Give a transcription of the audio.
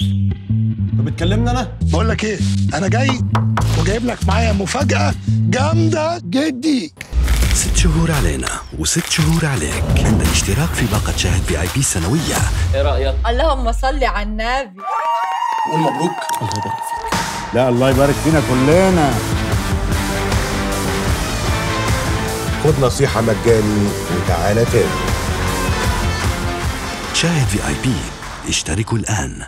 انت بتكلمني أنا. بقول لك إيه؟ أنا جاي وجايب لك معايا مفاجأة جامدة جدي. ست شهور علينا وست شهور عليك. عند الاشتراك في باقة شاهد في آي بي سنوية إيه رأيك؟ اللهم صل على النبي. قول مبروك. الله يبارك فيك. لا الله يبارك فينا كلنا. خد نصيحة مجاني وتعالى تاني. شاهد في آي بي. اشتركوا الآن.